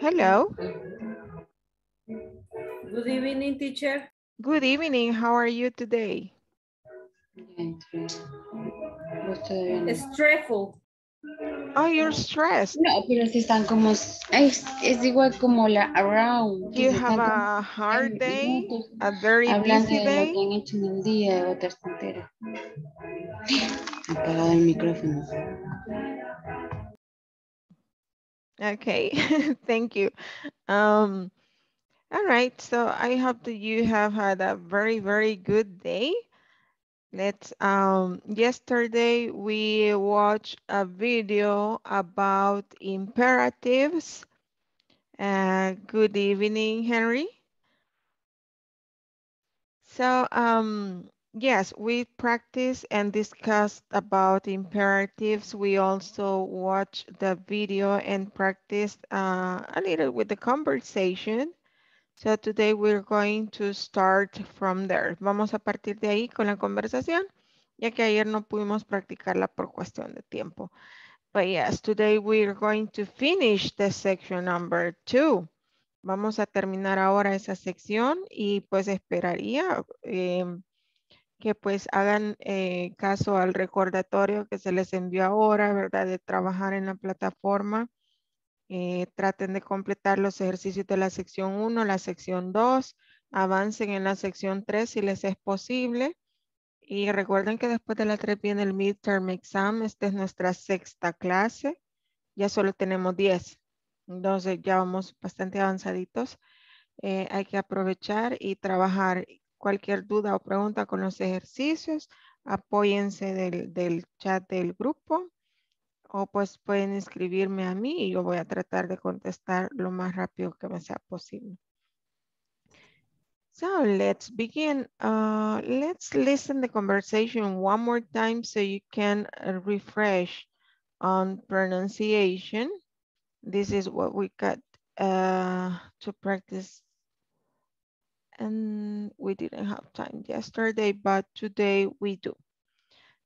Hello. Good evening, teacher. Good evening. How are you today? Stressful. Oh, you're stressed. No, pero si están como, es, es igual como la around. You si have están como a hard day, a very Hablando busy de lo day. que han hecho en el día, de otras tonteras. Apagado el micrófono. Okay, thank you. Um, all right, so I hope that you have had a very, very good day. Let's, um, yesterday we watched a video about imperatives. Uh, good evening, Henry. So, um, yes, we practiced and discussed about imperatives. We also watched the video and practiced uh, a little with the conversation. So today we're going to start from there. Vamos a partir de ahí con la conversación, ya que ayer no pudimos practicarla por cuestión de tiempo. But yes, today we're going to finish the section number two. Vamos a terminar ahora esa sección y pues esperaría em, que pues hagan eh, caso al recordatorio que se les envió ahora, ¿verdad? De trabajar en la plataforma. Eh, traten de completar los ejercicios de la sección 1, la sección 2, avancen en la sección 3 si les es posible. Y recuerden que después de la 3 viene el midterm exam, esta es nuestra sexta clase, ya solo tenemos 10, entonces ya vamos bastante avanzaditos. Eh, hay que aprovechar y trabajar cualquier duda o pregunta con los ejercicios, apóyense del, chat del grupo o pues pueden escribirme a mí y yo voy a tratar de contestar lo más rápido que me sea posible. So let's begin. Uh, let's listen the conversation one more time so you can refresh on pronunciation. This is what we got uh, to practice. And we didn't have time yesterday, but today we do.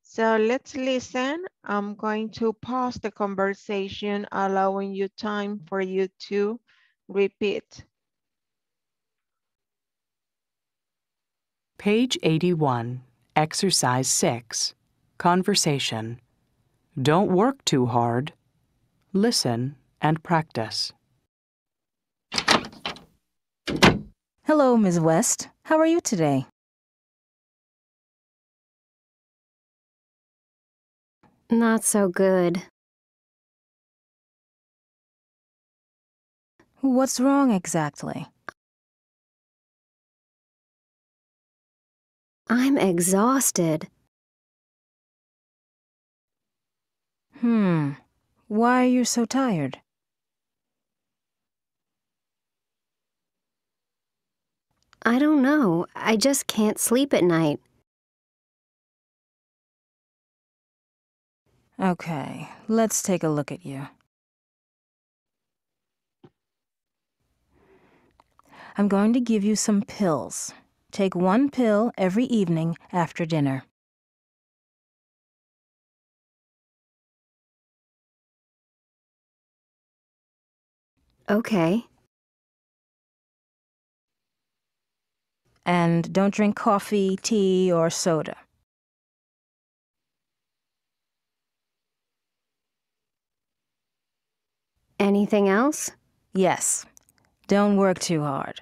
So let's listen. I'm going to pause the conversation, allowing you time for you to repeat. Page 81, Exercise 6, Conversation. Don't work too hard. Listen and practice. Hello, Ms. West. How are you today? Not so good. What's wrong exactly? I'm exhausted. Hmm. Why are you so tired? I don't know. I just can't sleep at night. Okay, let's take a look at you. I'm going to give you some pills. Take one pill every evening after dinner. Okay. And don't drink coffee, tea, or soda. Anything else? Yes, don't work too hard.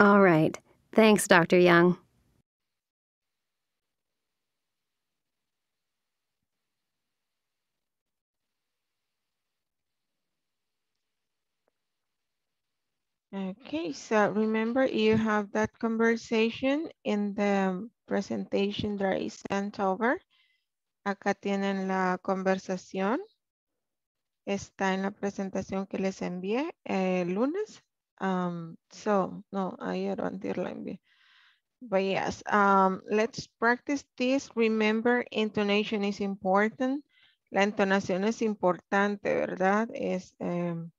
All right. Thanks, Dr. Young. Okay, so remember you have that conversation in the presentation that I sent over. Acá tienen la conversación. Está en la presentación que les envié el lunes. Um, so, no, ayer o antier la envié. But yes, um, let's practice this. Remember, intonation is important. La entonación es importante, ¿verdad? Es em,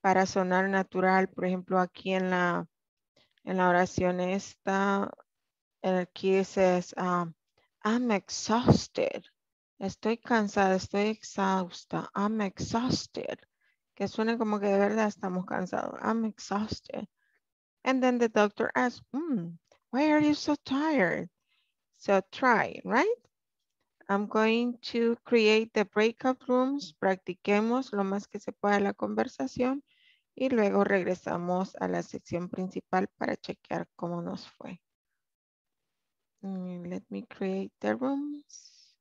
para sonar natural. Por ejemplo, aquí en la, en la oración esta, aquí dice, um, I'm exhausted. Estoy cansada, estoy exhausta. I'm exhausted. Que suena como que de verdad estamos cansados. I'm exhausted. And then the doctor asks, "Hmm, why are you so tired? So try, right? I'm going to create the breakout rooms. Practiquemos lo más que se pueda la conversación y luego regresamos a la sección principal para chequear cómo nos fue. Mm, Let me create the rooms.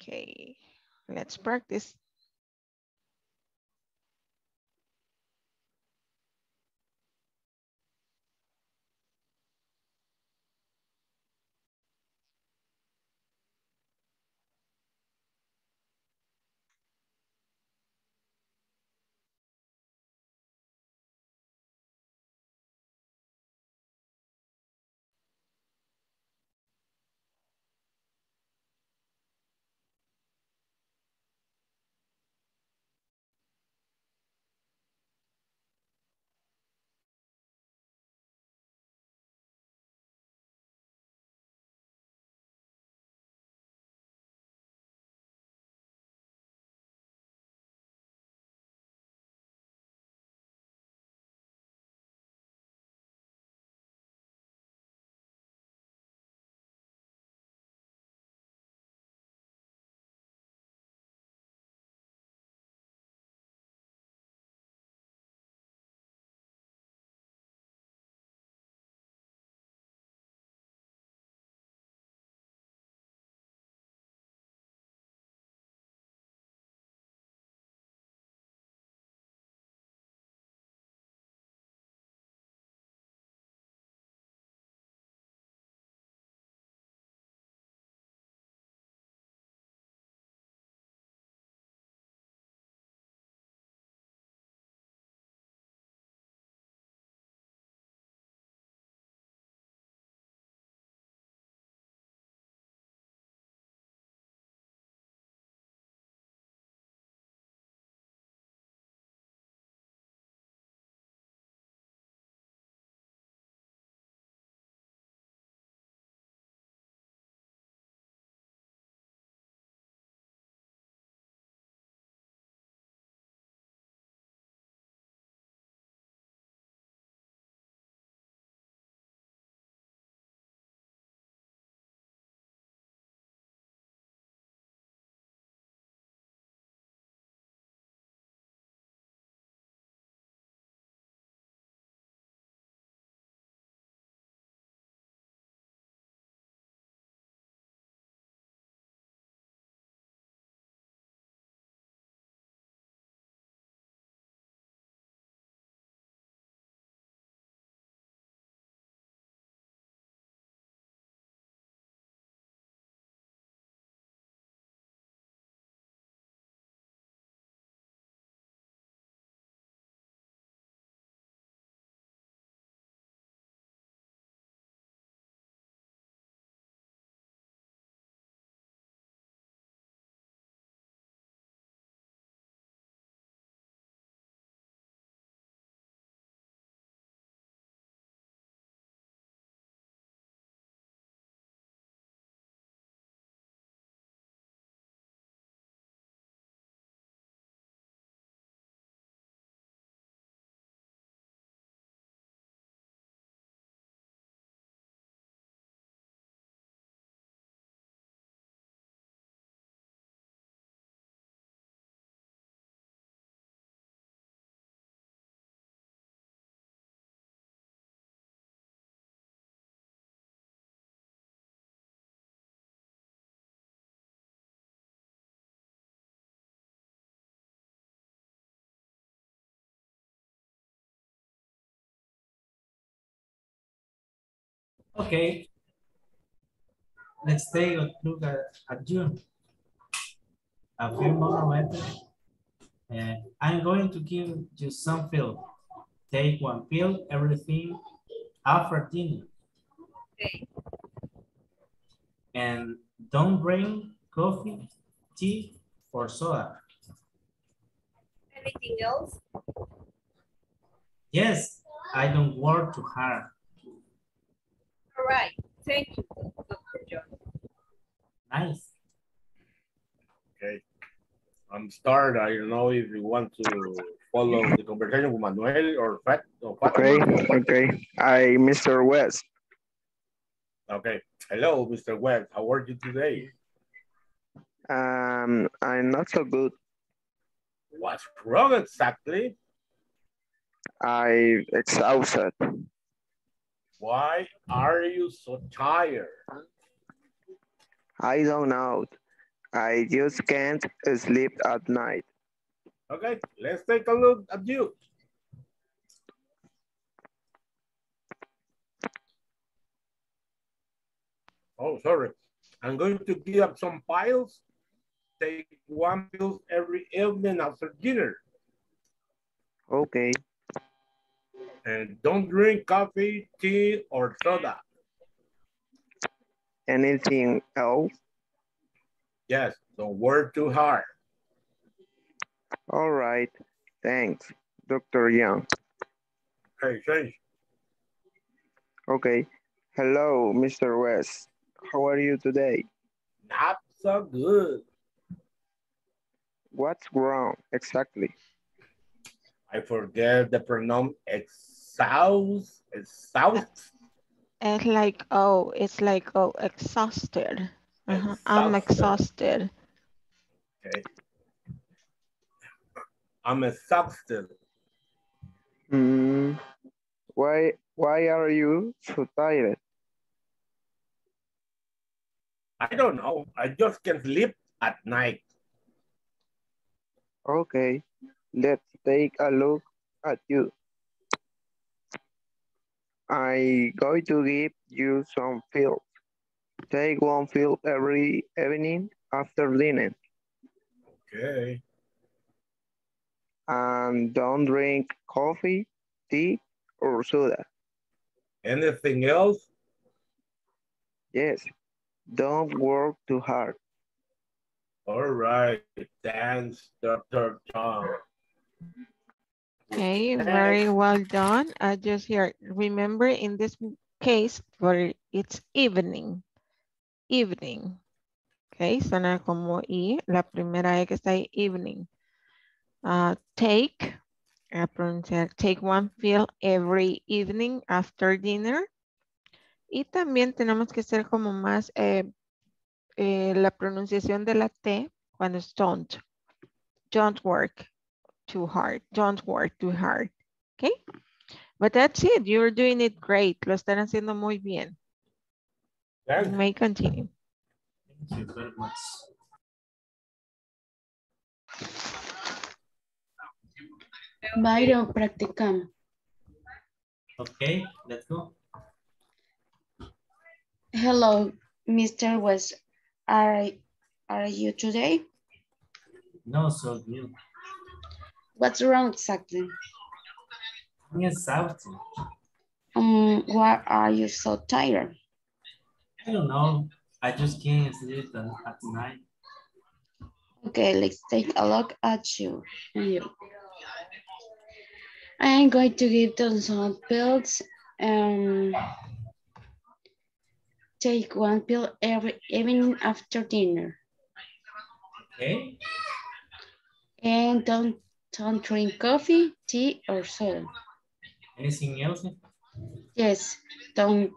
Okay, let's practice. Okay. Let's take a look at, at June. A few more later. I'm going to give you some pill. Take one pill, everything after dinner. Okay. And don't bring coffee, tea, or soda. Anything else? Yes, I don't work too hard. All right. Thank you, Dr. John. Nice. Okay. I'm start. I don't know if you want to follow the conversation with Manuel or Fat or Fat Okay, okay. I, Mr. West. Okay. Hello, Mr. Webb. How are you today? Um, I'm not so good. What's wrong exactly? I exhausted. Why are you so tired? I don't know. I just can't sleep at night. Okay, let's take a look at you. Oh, sorry. I'm going to give up some piles. Take one pill every evening after dinner. Okay, And don't drink coffee, tea, or soda. anything else? Yes, don't work too hard. All right, thanks, Dr. Young. Okay, change. Okay, hello, Mr. West. How are you today? Not so good. What's wrong exactly? I forget the pronoun exhaust, exhaust. It's like, oh, it's like, oh, exhausted. Uh-huh. I'm Exhausted. exhausted. Okay. I'm exhausted. Hmm, why, why are you so tired? I don't know. I just can't sleep at night. Okay, let's take a look at you. I going to give you some pills. Take one pill every evening after dinner Okay. and don't drink coffee, tea, or soda. Anything else? Yes, don't work too hard. All right. Thanks, Dr. John. Okay, very well done. I just here, remember in this case, for it's evening, evening. Okay, suena como I, la primera E que está ahí, evening. Uh, take, a pronunciar, take one pill every evening after dinner. Y también tenemos que ser como más eh, eh, la pronunciación de la T cuando es don't. Don't work too hard. Don't work too hard. Okay? But that's it. You're doing it great. Lo están haciendo muy bien. You Thanks. may continue. Thank you very much. Byron, practicamos. Okay, let's go. Hello, Mr. West. Are, are you today? No, so good. What's wrong exactly? I'm exhausted. Um, why are you so tired? I don't know. I just can't sleep at night. Okay, let's take a look at you. you. I'm going to give them some pills. Um, take one pill every evening after dinner. Okay? And don't, don't drink coffee, tea, or soda. Anything else? Yes, don't,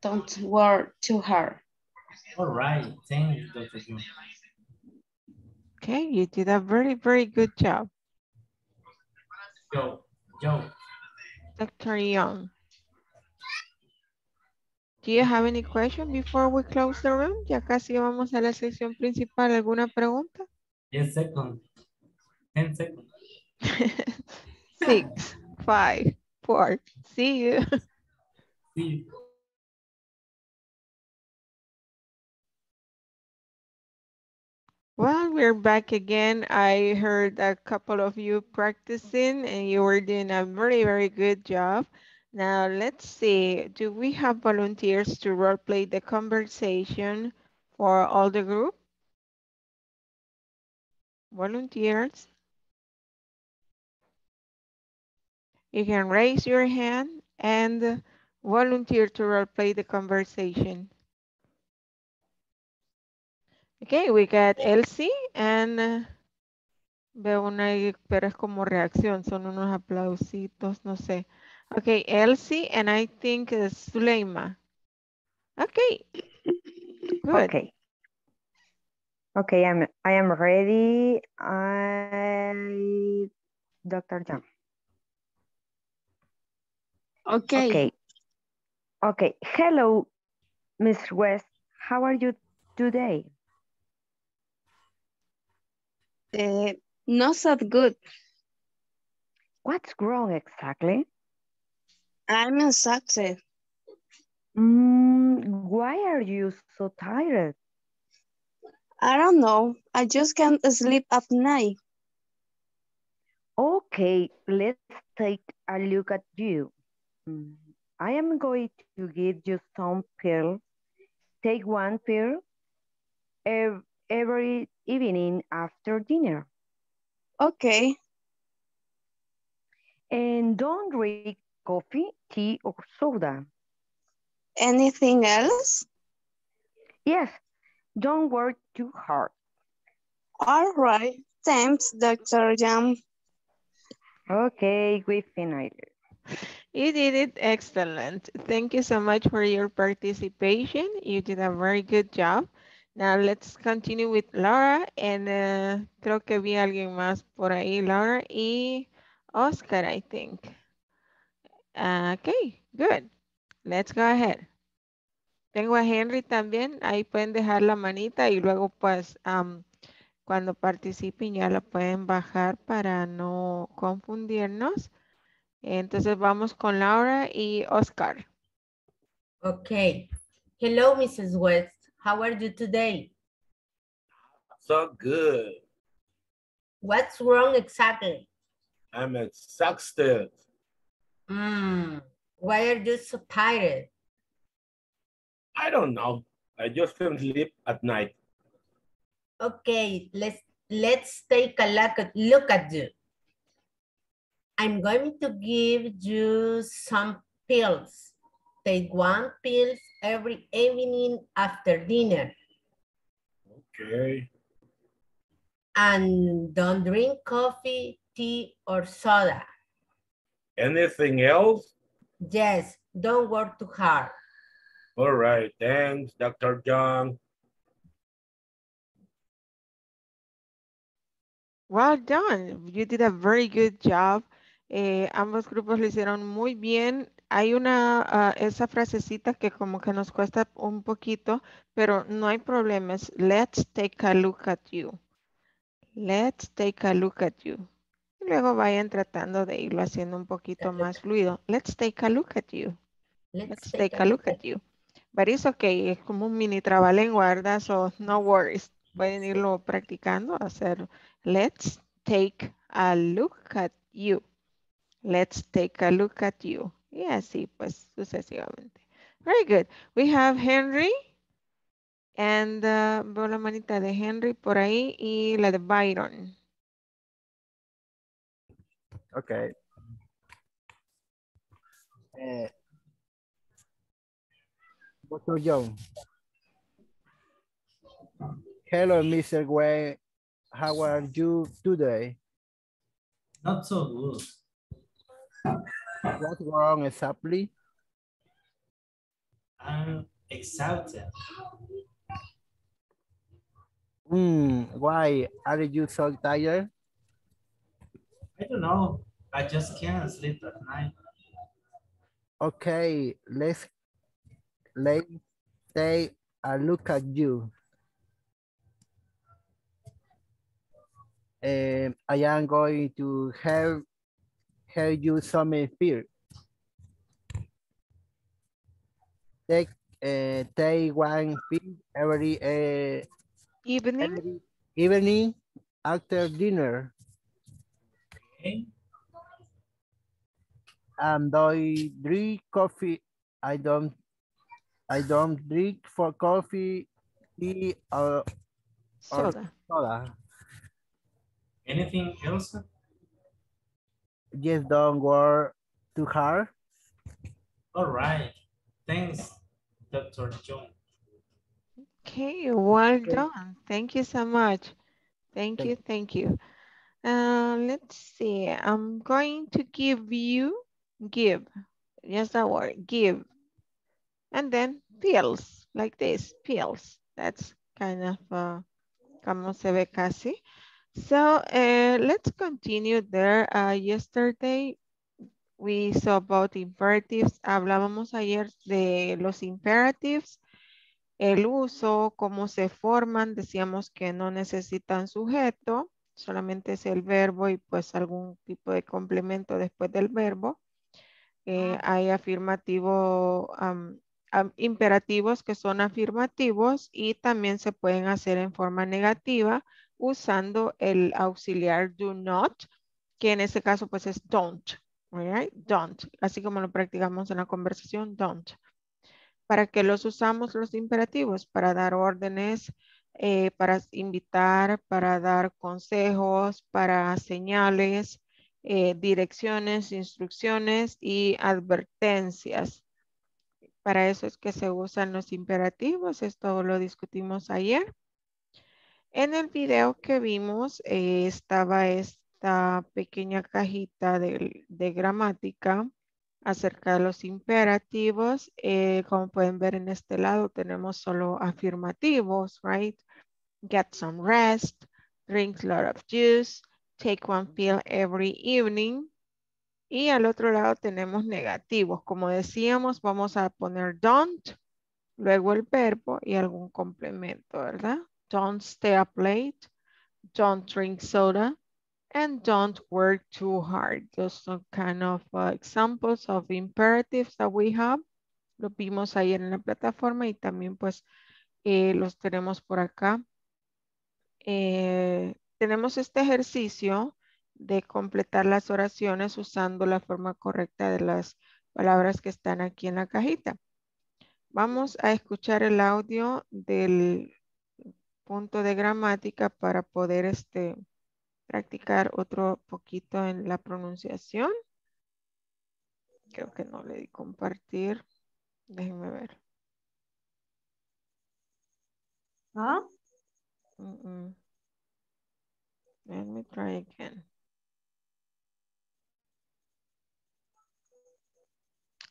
don't work too hard. All right. Thank you, Dr. John. Okay, you did a very, very good job. Joe, Joe. Dr. Young. Do you have any question before we close the room? Ya casi vamos a la sección principal. ¿Alguna pregunta? 10 seconds. 10 seconds. Six, five, four. See you. See you. Well, we're back again. I heard a couple of you practicing and you were doing a very, very good job. Now let's see, do we have volunteers to role play the conversation for all the group? Volunteers? You can raise your hand and volunteer to role play the conversation. Okay, we got Elsie and uh, veo una pero es como reacción, son unos aplausitos, no sé. Okay, Elsie and I think Suleima. Okay, good. Okay. Okay, I'm I am ready. I Dr. John. Okay. Okay. Okay. Hello, Miss West. How are you today? Uh, not so good. What's wrong exactly? I'm exhausted. Mm, why are you so tired? I don't know. I just can't sleep at night. Okay, let's take a look at you. I am going to give you some pills. Take one pill ev- every evening after dinner. Okay. And don't drink coffee, tea, or soda. Anything else? Yes, don't work too hard. All right. Thanks, Dr. Jam. Okay, we finished. You did it excellent. Thank you so much for your participation. You did a very good job. Now let's continue with Laura and uh, creo que vi alguien más por ahí, Laura y Oscar, I think. Okay, good. Let's go ahead. Tengo a Henry también. Ahí pueden dejar la manita y luego pues um, cuando participen ya la pueden bajar para no confundirnos. Entonces vamos con Laura y Oscar. Okay. Hello, Mrs. West. How are you today? So good. What's wrong exactly? I'm exhausted. Mm, why are you so tired? I don't know. I just can't sleep at night. Okay, let's let's take a look at look at you. I'm going to give you some pills. Take one pill every evening after dinner. Okay. And don't drink coffee, tea, or soda. Anything else? Yes, don't work too hard. All right. Thanks, Dr. John. Well done. You did a very good job. Eh, ambos grupos lo hicieron muy bien. Hay una, ah, esa frasecita que como que nos cuesta un poquito, pero no hay problemas. Let's take a look at you. Let's take a look at you. Y luego vayan tratando de irlo haciendo un poquito más fluido. Let's take a look at you. Let's take a look at you. But it's okay, es como un mini trabalengua, ¿verdad? So no worries. Pueden irlo practicando, hacer let's take a look at you. Let's take a look at you. Y así pues sucesivamente. Very good. We have Henry. And uh, veo la manita de Henry por ahí y la de Byron. Okay. Uh, Dr. Young. Hello, Mr. Wayne. How are you today? Not so good. What's wrong exactly? I'm exhausted. Hmm, why are you so tired? I don't know. I just can't sleep at night. Okay, let's let's take a look at you. Um, I am going to have have you some fear. Take uh, take one pill every uh, Evening. every evening after dinner. Okay. And I drink coffee. I don't I don't drink for coffee, tea, or, or Soda. soda. Anything else? Just don't work too hard. All right. Thanks, Dr. John. Okay, well Okay. done. Thank you so much. Thank Thank- you, thank you. Uh, let's see. I'm going to give you, give, just that word, give. And then pills, like this, pills. That's kind of uh, como se ve casi. So uh, let's continue there. Uh, yesterday we saw about imperatives. Hablábamos ayer de los imperatives, el uso, cómo se forman. Decíamos que no necesitan sujeto, solamente es el verbo y pues algún tipo de complemento después del verbo. Eh, hay afirmativo, am, am- imperativos que son afirmativos y también se pueden hacer en forma negativa usando el auxiliar do not, que en este caso pues es don't? Don't, así como lo practicamos en la conversación, don't. ¿Para qué los usamos los imperativos? Para dar órdenes, eh, para invitar, para dar consejos, para señales, eh, direcciones, instrucciones y advertencias. Para eso es que se usan los imperativos. Esto lo discutimos ayer. En el video que vimos eh, estaba esta pequeña cajita de, gramática acerca de los imperativos. Eh, como pueden ver en este lado tenemos solo afirmativos, right? Get some rest, drink a lot of juice, take one pill every evening. Y al otro lado tenemos negativos. Como decíamos, vamos a poner don't, luego el verbo y algún complemento, ¿verdad? Don't stay up late, don't drink soda, and don't work too hard. Those are kind of uh, examples of imperatives that we have. Lo vimos ayer en la plataforma y también pues eh, los tenemos por acá. Eh, tenemos este ejercicio de completar las oraciones usando la forma correcta de las palabras que están aquí en la cajita. Vamos a escuchar el audio del punto de gramática para poder este, practicar otro poquito en la pronunciación. Creo que no le di compartir. Déjenme ver. ¿Ah? Mm, mm. Let me try again.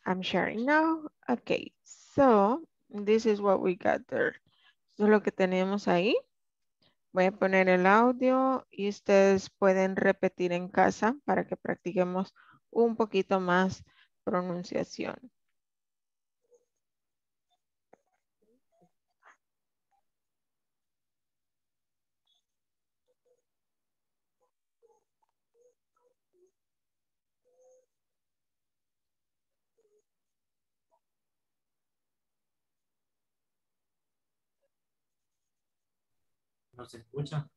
I'm sharing now. Okay, so this is what we got there. Eso es lo que tenemos ahí. Voy a poner el audio y ustedes pueden repetir en casa para que practiquemos un poquito más pronunciación. ¿No se escucha?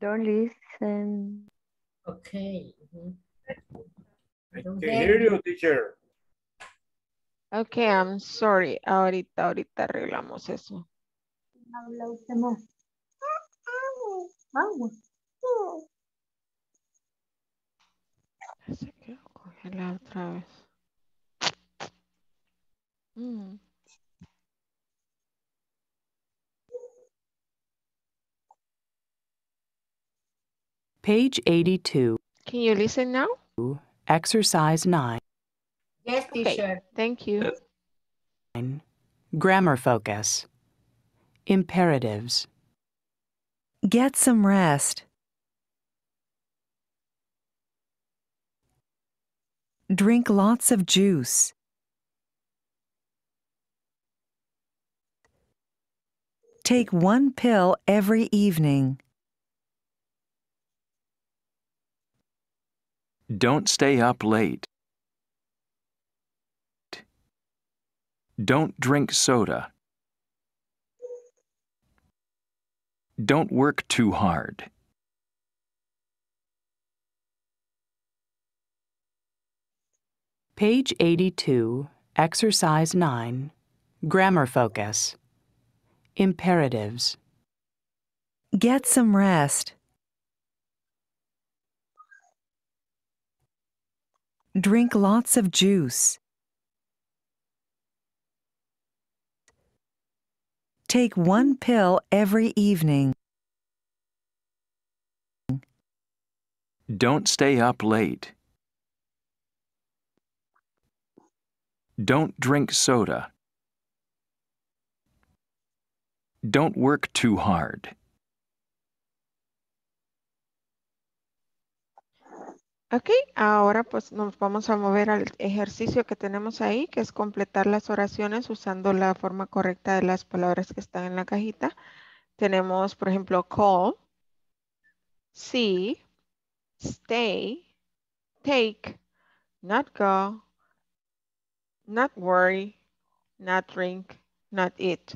Don't listen. Okay. mhm. I don't Can hear you, teacher. Okay, I'm sorry. Ahorita, ahorita arreglamos eso. Habla usted más. Vamos. Se quedó congelada otra vez. Mm. Page 82, Can you listen now? Exercise 9. Yes, Okay. teacher. Thank you. Nine. Grammar focus. Imperatives. Get some rest. Drink lots of juice. Take one pill every evening. Don't stay up late. Don't drink soda. Don't work too hard. Page 82, Exercise 9. Grammar focus. Imperatives. Get some rest. Drink lots of juice. Take one pill every evening. Don't stay up late. Don't drink soda. Don't work too hard. Ok, ahora pues nos vamos a mover al ejercicio que tenemos ahí, que es completar las oraciones usando la forma correcta de las palabras que están en la cajita. Tenemos, por ejemplo, call, see, stay, take, not go, not worry, not drink, not eat.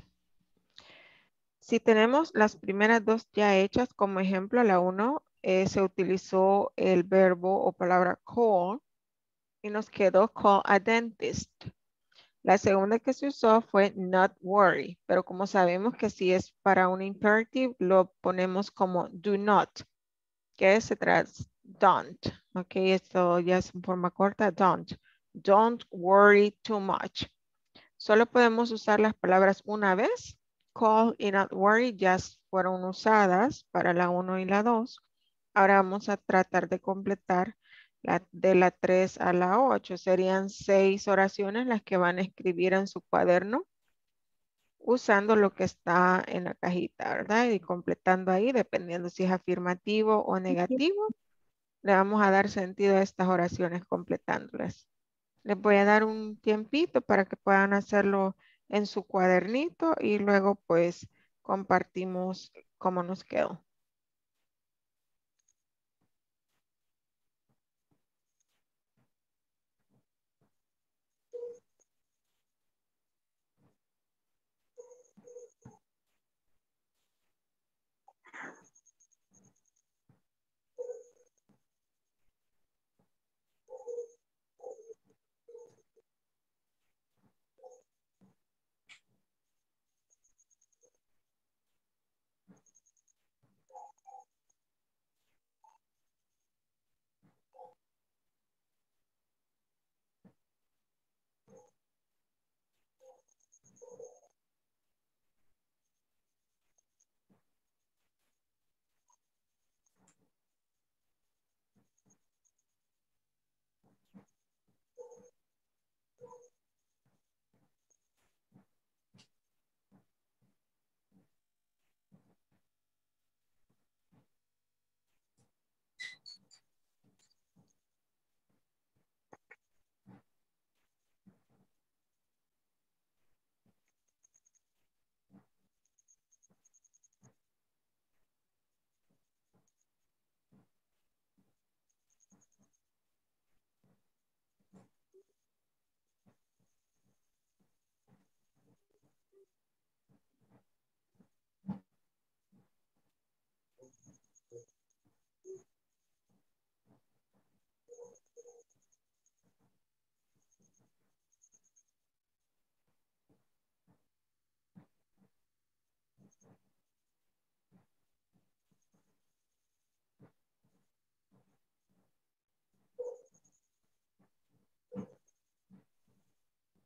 Si tenemos las primeras dos ya hechas, como ejemplo, la uno eh, se utilizó el verbo o palabra call y nos quedó call a dentist. La segunda que se usó fue not worry, pero como sabemos que si es para un imperative, lo ponemos como do not, que se tras don't. Ok, esto ya es en forma corta, don't. Don't worry too much. Solo podemos usar las palabras una vez. Call y not worry ya fueron usadas para la 1 y la 2. Ahora vamos a tratar de completar la, de la 3 a la 8. Serían seis oraciones las que van a escribir en su cuaderno usando lo que está en la cajita, ¿verdad? Y completando ahí, dependiendo si es afirmativo o negativo, le vamos a dar sentido a estas oraciones completándolas. Les voy a dar un tiempito para que puedan hacerlo en su cuadernito y luego pues compartimos cómo nos quedó.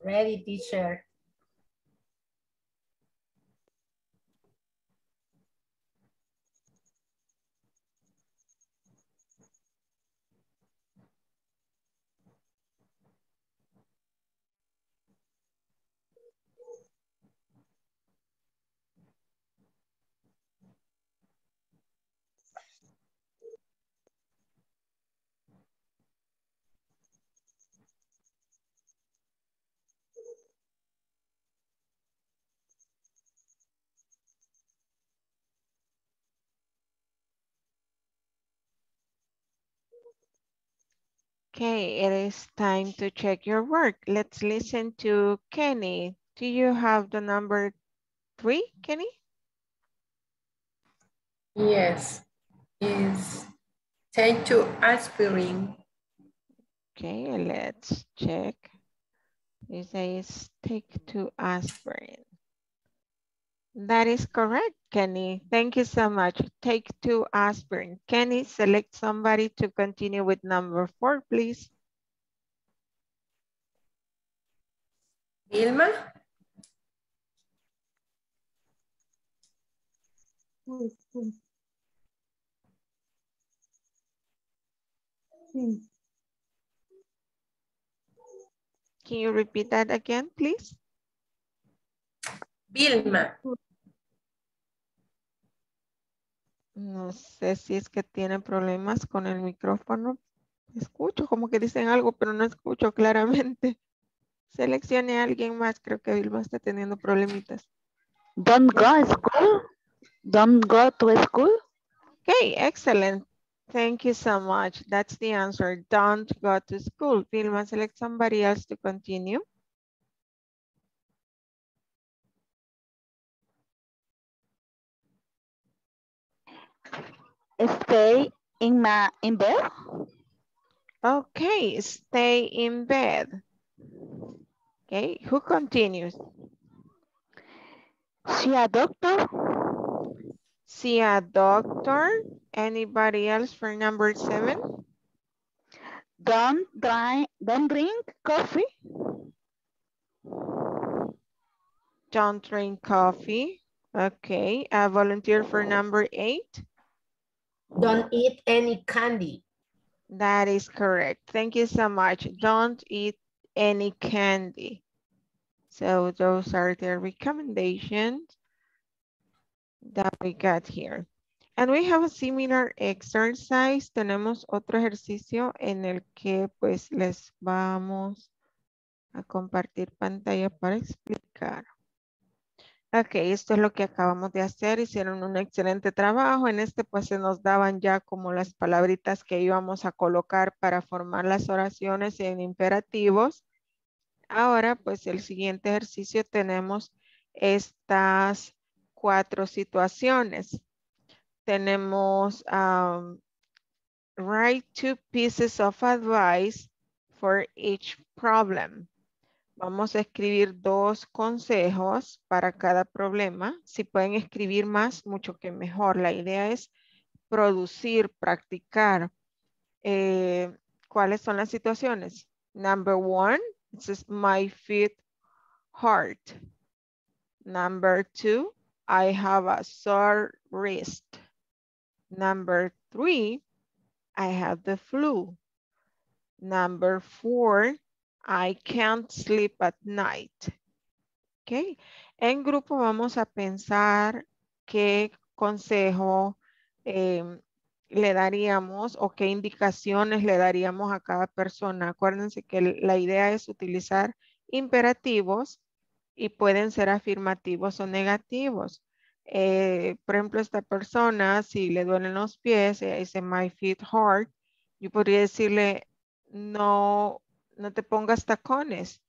Ready, teacher. Okay, it is time to check your work. Let's listen to Kenny. Do you have the number three, Kenny? Yes, is take two aspirin. Okay, let's check. It says take two aspirin. That is correct, Kenny. Thank you so much. Take two aspirin. Kenny, select somebody to continue with number four, please. Vilma? Can you repeat that again, please? Vilma. No sé si es que tiene problemas con el micrófono. Escucho como que dicen algo, pero no escucho claramente. Seleccione a alguien más. Creo que Vilma está teniendo problemitas. Don't go to school. Don't go to school. Okay, excellent. Thank you so much. That's the answer. Don't go to school. Vilma, select somebody else to continue. Stay in my in bed. Okay, stay in bed. Okay, who continues? See a doctor. See a doctor. Anybody else for number seven? Don't drink. Don't drink coffee. Don't drink coffee. Okay, a volunteer for number eight. Don't eat any candy. That is correct. Thank you so much. Don't eat any candy. So those are the recommendations that we got here. And we have a similar exercise. Tenemos otro ejercicio en el que pues les vamos a compartir pantalla para explicar. Ok, esto es lo que acabamos de hacer. Hicieron un excelente trabajo. En este pues se nos daban ya como las palabritas que íbamos a colocar para formar las oraciones en imperativos. Ahora pues el siguiente ejercicio tenemos estas cuatro situaciones. Tenemos um, write two pieces of advice for each problem. Vamos a escribir dos consejos para cada problema. Si pueden escribir más, mucho que mejor. La idea es producir, practicar. Eh, ¿Cuáles son las situaciones? Number one, this is my feet hurt. Number two, I have a sore wrist. Number three, I have the flu. Number four, I can't sleep at night. Ok. En grupo vamos a pensar qué consejo eh, le daríamos o qué indicaciones le daríamos a cada persona. Acuérdense que la idea es utilizar imperativos y pueden ser afirmativos o negativos. Eh, por ejemplo, esta persona, si le duelen los pies, dice my feet hurt, yo podría decirle no no te pongas tacones.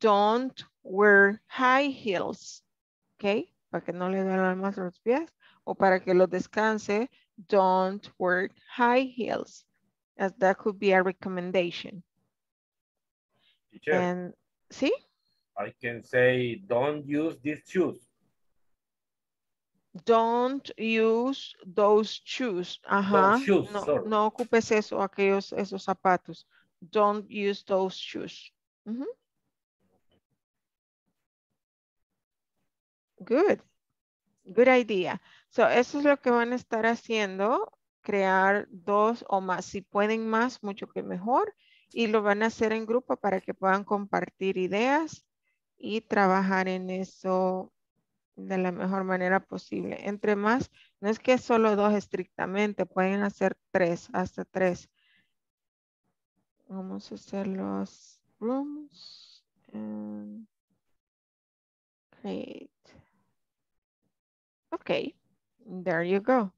Don't wear high heels. ¿Ok? Para que no le duelan más los pies. O para que lo descanse. Don't wear high heels. As that could be a recommendation. Teacher, And, ¿Sí? I can say, don't use these shoes. Don't use those shoes. Ajá. shoes, no, sorry. no ocupes eso, aquellos, esos zapatos. Don't use those shoes. Ujú. Good. Good idea. So, eso es lo que van a estar haciendo. Crear dos o más. Si pueden más, mucho que mejor. Y lo van a hacer en grupo para que puedan compartir ideas y trabajar en eso de la mejor manera posible. Entre más, no es que solo dos estrictamente, pueden hacer tres, hasta tres. Vamos a hacer los rooms and create. Okay, there you go.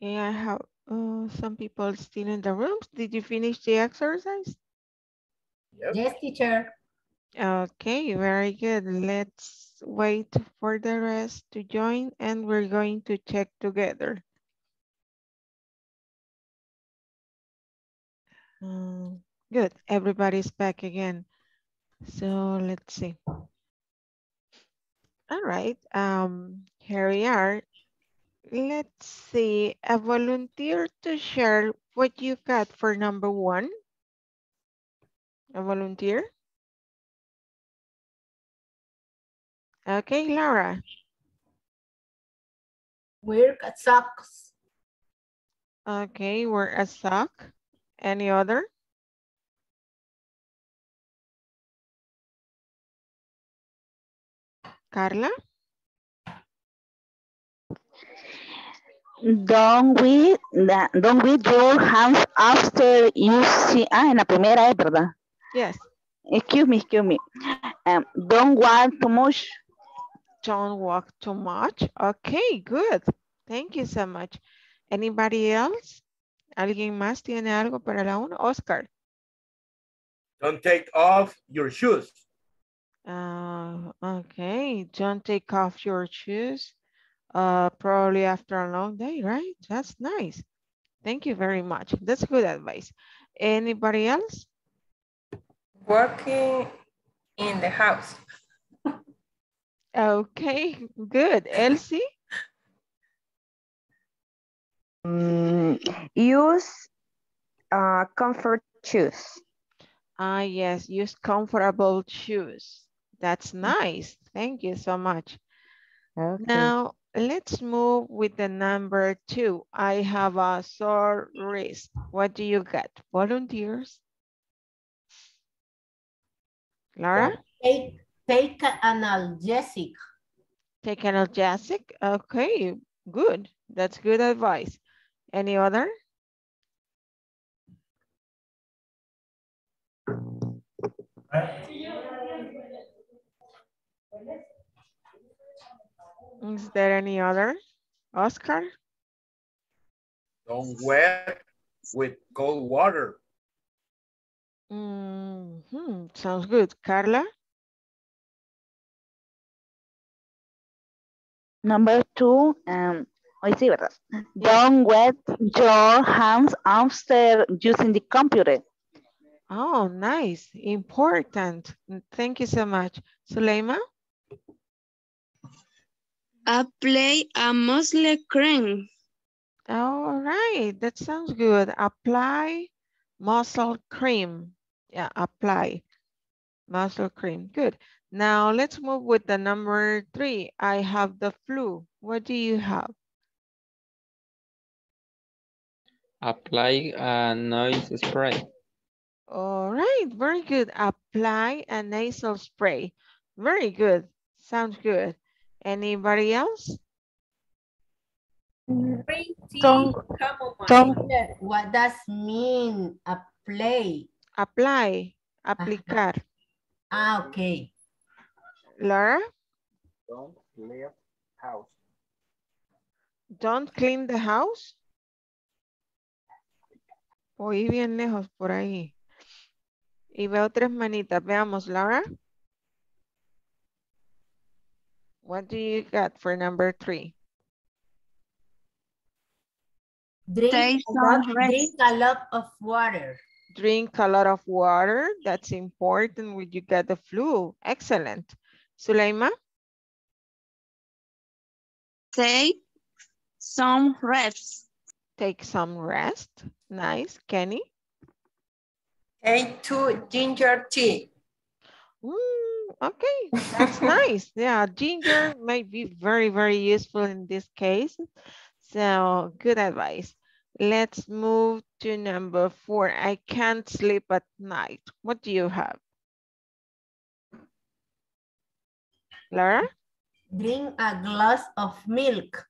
Okay, I have uh, some people still in the rooms. Did you finish the exercise? Yes, teacher. Okay, very good. Let's wait for the rest to join and we're going to check together. Um, good, everybody's back again. So let's see. All right, um, here we are. Let's see, a volunteer to share what you got for number one. A volunteer? Okay, Laura. Wear socks. Okay, wear a sock. Any other? Carla? Don't we, don't we your hands after you see, ah, en la primera es, ¿verdad? Yes. Excuse me, excuse me. Um, don't walk too much. Don't walk too much. Okay, good. Thank you so much. Anybody else? ¿Alguien más tiene algo para la uno? Oscar. Don't take off your shoes. Uh, okay, don't take off your shoes. Uh, probably after a long day, right? That's nice. Thank you very much. That's good advice. Anybody else? Working in the house. Okay, good. Elsie? Mm, use uh, comfort shoes. Ah, yes, use comfortable shoes. That's nice. Thank you so much. Okay. Now, let's move with the number two. I have a sore wrist. What do you got? Volunteers? Laura? Take, take analgesic. Take analgesic? Okay, good. That's good advice. Any other? Is there any other? Oscar? Don't wet with cold water. Mhm, Sounds good. Carla? Number two, um, hoy sí, ¿verdad? Don't wet your hands after using the computer. Oh, nice. Important. Thank you so much. Suleima? Apply a muscle cream. All right, that sounds good. Apply muscle cream. Yeah, apply muscle cream. Good. Now let's move with the number three. I have the flu. What do you have? Apply a noise spray. All right, very good. Apply a nasal spray. Very good. Sounds good. Anybody else? Don't- chamomile. don't- What does mean apply? Apply, aplicar. Ah, okay. Laura, Don't leave house. don't clean the house. Oí bien lejos por ahí. Y veo tres manitas. Veamos, Laura. What do you got for number three? Drink, Take a lot, some drink a lot of water. Drink a lot of water. That's important when you get the flu. Excellent. Suleima, Take some reps. take some rest. Nice. Kenny? Take two ginger tea. Mm, okay, that's nice. Yeah, ginger might be very, very useful in this case. So good advice. Let's move to number four. I can't sleep at night. What do you have? Laura? Drink a glass of milk.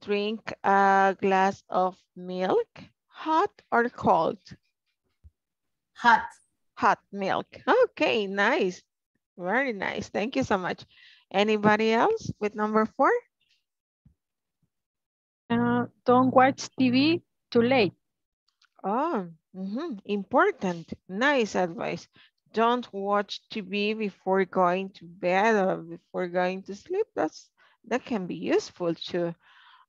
Drink a glass of milk, hot or cold? Hot. Hot milk. Okay, nice. Very nice. Thank you so much. Anybody else with number four? Uh, don't watch TV too late. Oh, mhm, important. Nice advice. Don't watch TV before going to bed or before going to sleep. That's that can be useful too.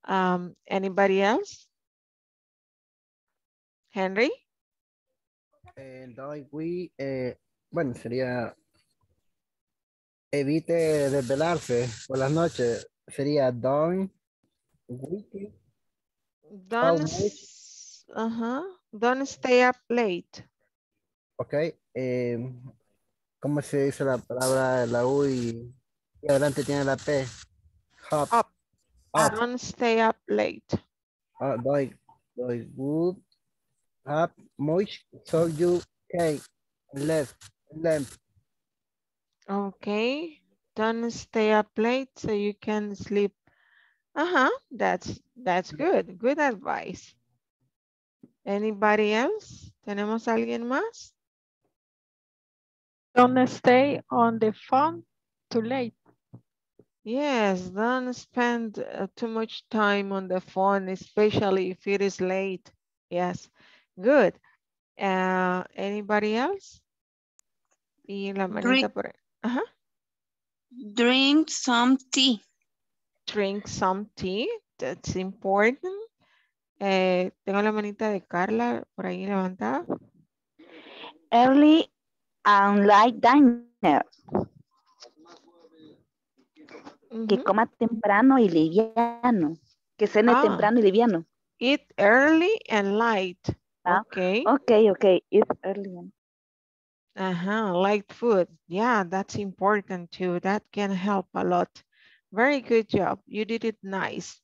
Um, anybody else? Henry? Eh, don't we, eh, bueno, sería evite desvelarse por las noches. Sería don't weekly. Don't, Oh, s- uh-huh. Don't stay up late. Ok. eh, ¿Cómo se dice la palabra la U y, y adelante tiene la P? Hop. Up. Up. Don't stay up late. Uh, doy, doy good up much so you can left left. Okay. Don't stay up late so you can sleep. Uh-huh. That's that's good. Good advice. Anybody else? ¿Tenemos alguien más? Don't stay on the phone too late. Yes, don't spend uh, too much time on the phone, especially if it is late. Yes, good. Uh, anybody else? Y la manita Drink. por Ajá. Drink some tea. Drink some tea. That's important. Eh, tengo la manita de Carla por ahí levantada. Early and light dinner. Que coma temprano y liviano. Que cene Ah. temprano y liviano. Eat early and light. Ah, Okay. Okay, okay. It's early. and- Uh-huh, light food. Yeah, that's important too. That can help a lot. Very good job. You did it nice.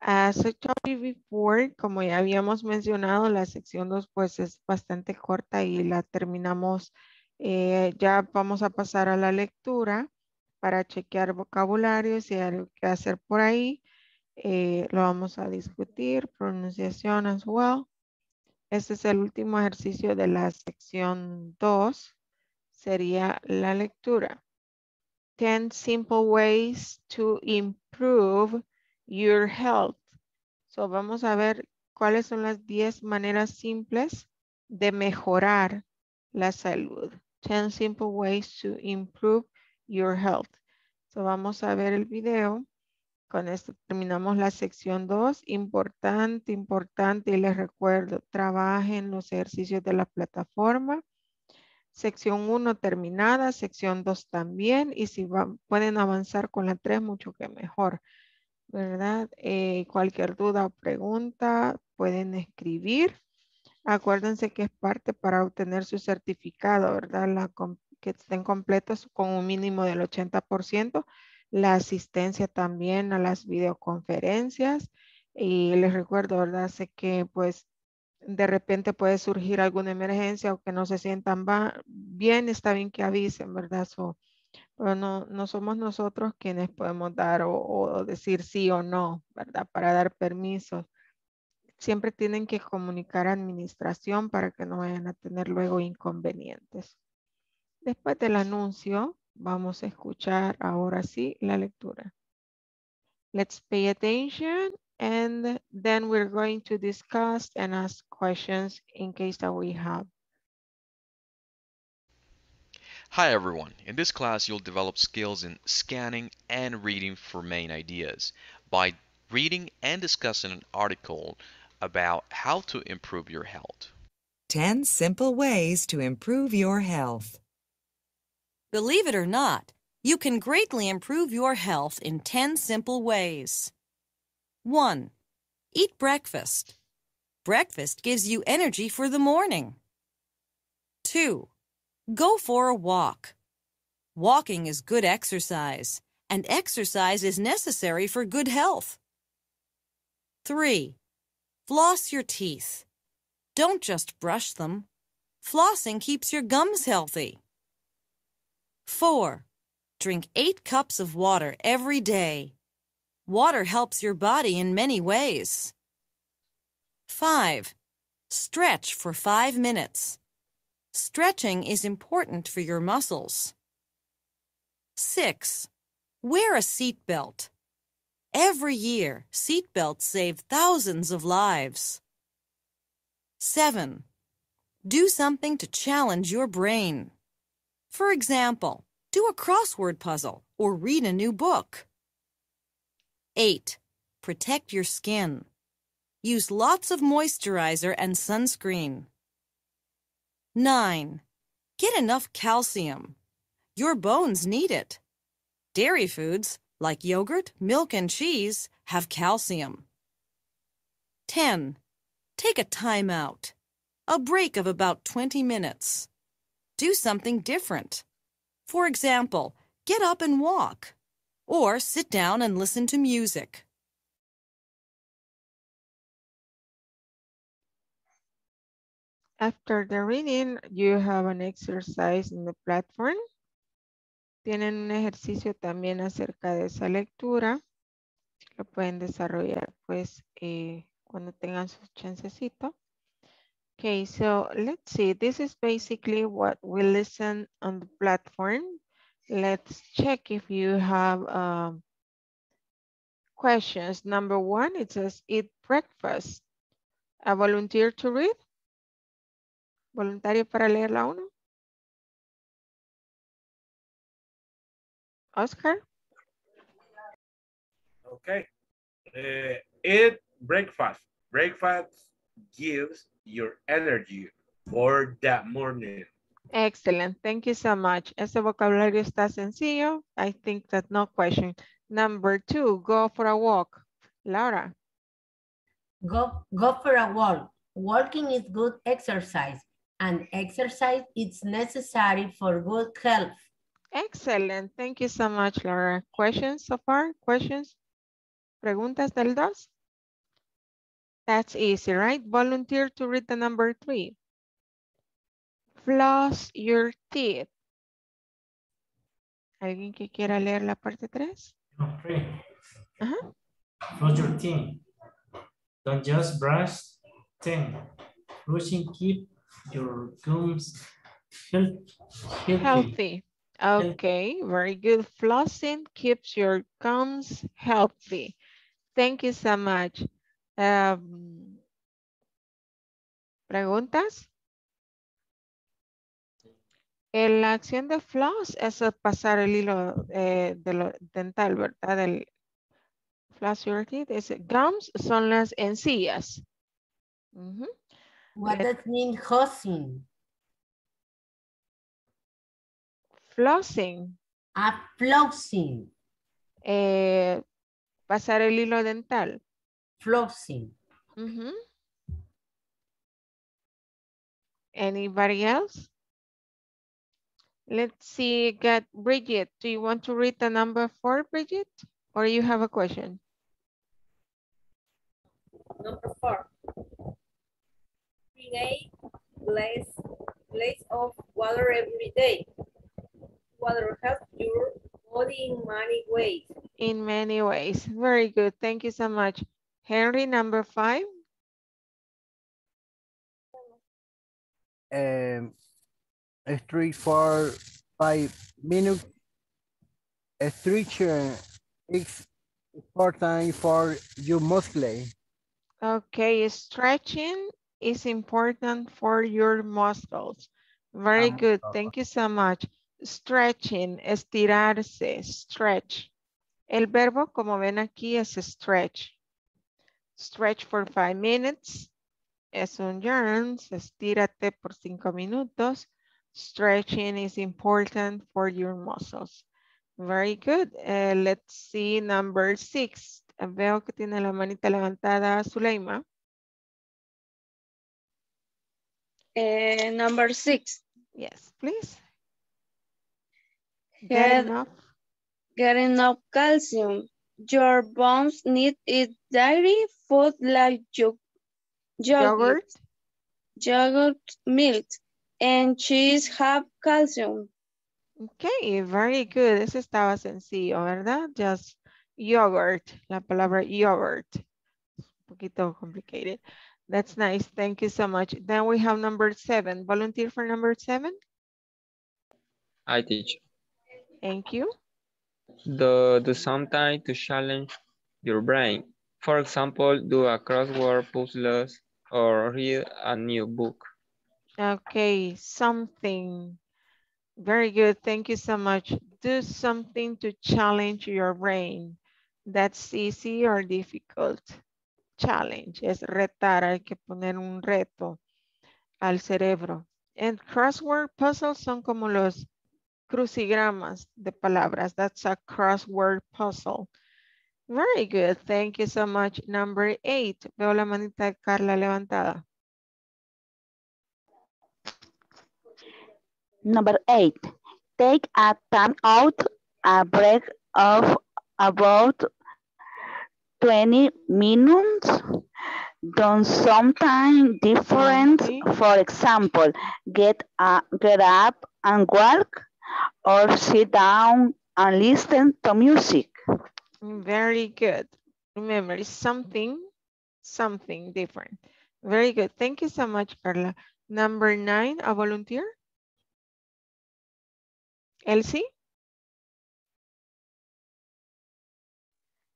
As I told you before, como ya habíamos mencionado, la sección 2 pues es bastante corta y la terminamos. eh, ya vamos a pasar a la lectura para chequear vocabulario, si hay algo que hacer por ahí. eh, lo vamos a discutir, pronunciación as well. Este es el último ejercicio de la sección 2. Sería la lectura. 10 simple ways to improve your health. So vamos a ver cuáles son las 10 maneras simples de mejorar la salud. 10 simple ways to improve your health. So vamos a ver el video. Con esto terminamos la sección 2. Importante, importante. Y les recuerdo, trabajen los ejercicios de la plataforma. Sección 1 terminada, sección 2 también. Y si van- pueden avanzar con la 3, mucho que mejor. ¿Verdad? Eh, cualquier duda o pregunta pueden escribir. Acuérdense que es parte para obtener su certificado, ¿verdad? Que estén completos con un mínimo del 80%. La asistencia también a las videoconferencias. Y les recuerdo, ¿verdad? Sé que pues de repente puede surgir alguna emergencia o que no se sientan bien, está bien que avisen, ¿verdad? So, pero no, no somos nosotros quienes podemos dar o, o decir sí o no, ¿verdad? Para dar permisos. Siempre tienen que comunicar a administración para que no vayan a tener luego inconvenientes. Después del anuncio, vamos a escuchar ahora sí la lectura. Let's pay attention and then we're going to discuss and ask questions in case that we have. Hi everyone. In this class, you'll develop skills in scanning and reading for main ideas by reading and discussing an article about how to improve your health. 10 simple ways to improve your health. Believe it or not, you can greatly improve your health in 10 simple ways. 1. Eat breakfast. Breakfast gives you energy for the morning. 2. Go for a walk. Walking is good exercise, and exercise is necessary for good health. 3. Floss your teeth. Don't just brush them. Flossing keeps your gums healthy. 4. Drink 8 cups of water every day. Water helps your body in many ways. 5. Stretch for 5 minutes. Stretching is important for your muscles. 6. Wear a seat belt. Every year, seatbelts save thousands of lives. 7. Do something to challenge your brain. For example, do a crossword puzzle or read a new book. 8. Protect your skin. Use lots of moisturizer and sunscreen. 9. Get enough calcium. Your bones need it. Dairy foods, like yogurt, milk, and cheese, have calcium. 10. Take a time out. A break of about 20 minutes. Do something different. For example, get up and walk. Or sit down and listen to music. After the reading, you have an exercise in the platform. Tienen un ejercicio también acerca de esa lectura. Lo pueden desarrollar pues eh, cuando tengan su chancecito. Okay, so let's see. This is basically what we listen on the platform. Let's check if you have um, questions. Number one, it says eat breakfast. A volunteer to read? ¿Voluntario para leer la uno? Oscar? Okay. Uh, eat breakfast. Breakfast gives your energy for that morning. Excellent. Thank you so much. Ese vocabulario está sencillo. I think that no question. Number two, go for a walk. Laura. Go, go for a walk. Walking is good exercise and exercise is necessary for good health. Excellent. Thank you so much, Laura. Questions so far? Questions? Preguntas del dos? That's easy, right? Volunteer to read the number three. Floss your teeth. ¿Alguien que quiera leer la parte tres? Okay. Ajá. Brush your teeth. Don't just brush teeth. Brushing keep your gums healthy. Healthy. Okay, very good. Flossing keeps your gums healthy. Thank you so much. Um, ¿Preguntas? En la acción de floss es pasar el hilo eh, de lo dental, ¿verdad? El floss your teeth. Es, gums son las encías. Uh -huh. What does mean flossing? Flossing. Ah, flossing. Eh, pasar el hilo dental. Flossing. Uh -huh. Anybody else? Let's see, got Bridget. Do you want to read the number four, Bridget? Or you have a question? Number four. Drink a glass, glass of water every day. Water helps your body in many ways. In many ways. Very good. Thank you so much. Henry, number five. Um, street for five minutes. Stretching is important for your muscle. Okay, stretching is important for your muscles. Very good. Thank you so much. Stretching, estirarse, stretch. El verbo, como ven aquí, es stretch. Stretch for five minutes. Es un yarn, estírate por cinco minutos. Stretching is important for your muscles. Very good. Uh, let's see number six. Veo que tiene la manita levantada Zuleima. Uh, number six. Yes, please. Get, Get enough. Get enough calcium. Your bones need eat dairy food like yogurt, Yogurt. yogurt, milk, and cheese have calcium. Okay, very good. Eso estaba sencillo, ¿verdad? Just yogurt, la palabra yogurt. Un poquito complicated. That's nice. Thank you so much. Then we have number seven. Volunteer for number seven. I teach. Thank you. Do, do something to challenge your brain. For example, do a crossword puzzle or read a new book. Okay, something. Very good. Thank you so much. Do something to challenge your brain. That's easy or difficult. Challenge es retar, hay que poner un reto al cerebro. And crossword puzzles son como los crucigramas de palabras. That's a crossword puzzle. Very good. Thank you so much. Number eight. Veo la manita de Carla levantada. Number eight, take a time out, a break of about 20 minutes. Done something different. For example, get, a, get up and walk or sit down and listen to music. Mm, very good. Remember, it's something, something different. Very good. Thank you so much, Carla. Number nine, a volunteer. Elsie?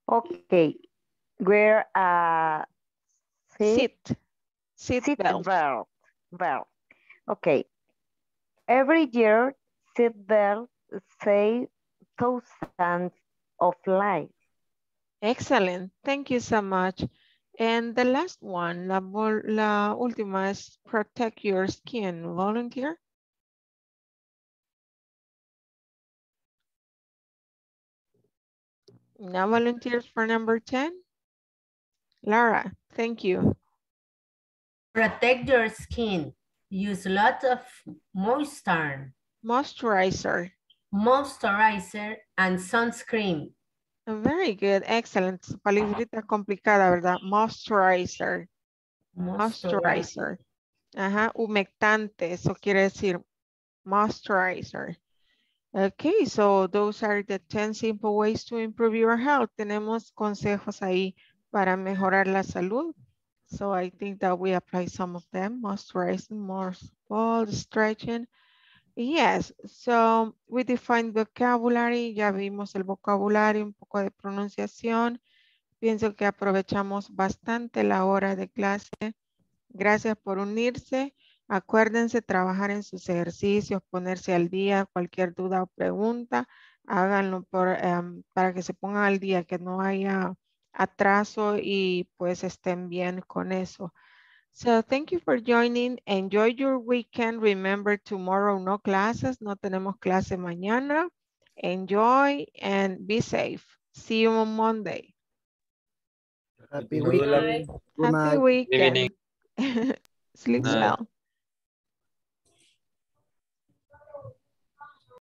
Okay. Wear a Sit. Sit, seat belt. belt. belt. Okay. Every year, seat belts save thousands of lives. Excellent. Thank you so much. And the last one, la, vol- la última es protect your skin. Volunteer? No volunteers for number 10? Lara, thank you. Protect your skin. Use lots of moisture, Moisturizer. moisturizer and sunscreen. Oh, very good, excellent. Palabrita complicada, ¿verdad? Moisturizer. Moisturizer. Ajá, humectante, eso quiere decir moisturizer. Okay, so those are the 10 simple ways to improve your health. Tenemos consejos ahí para mejorar la salud. So I think that we apply some of them, moisturizing, more ball stretching. Yes, so we define vocabulary, ya vimos el vocabulario, un poco de pronunciación. Pienso que aprovechamos bastante la hora de clase. Gracias por unirse. Acuérdense trabajar en sus ejercicios, ponerse al día, cualquier duda o pregunta, háganlo em, para que se pongan al día, que no haya atraso y pues estén bien con eso. So thank you for joining. Enjoy your weekend. Remember tomorrow no classes, no tenemos clase mañana. Enjoy and be safe. See you on Monday. Happy Good weekend. Happy night. weekend. evening. Sleep Night. well.